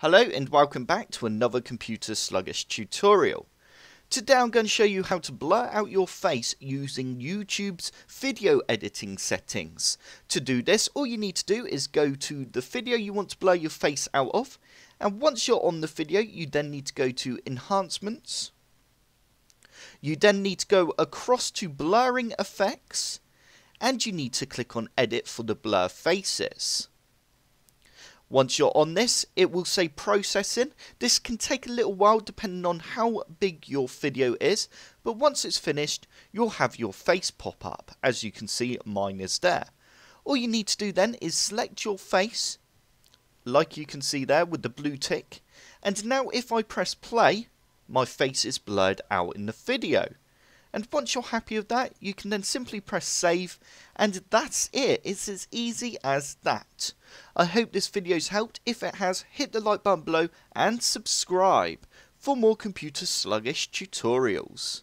Hello and welcome back to another Computer Sluggish tutorial. Today I'm going to show you how to blur out your face using YouTube's video editing settings. To do this, all you need to do is go to the video you want to blur your face out of, and once you're on the video, you then need to go to Enhancements. You then need to go across to Blurring Effects, and you need to click on Edit for the blur faces. Once you're on this, it will say processing. This can take a little while depending on how big your video is, but once it's finished, you'll have your face pop up. As you can see, mine is there. All you need to do then is select your face, like you can see there with the blue tick, and now if I press play, my face is blurred out in the video. And once you're happy with that, you can then simply press save, and that's it. It's as easy as that. I hope this video's helped. If it has, hit the like button below and subscribe for more computer sluggish tutorials.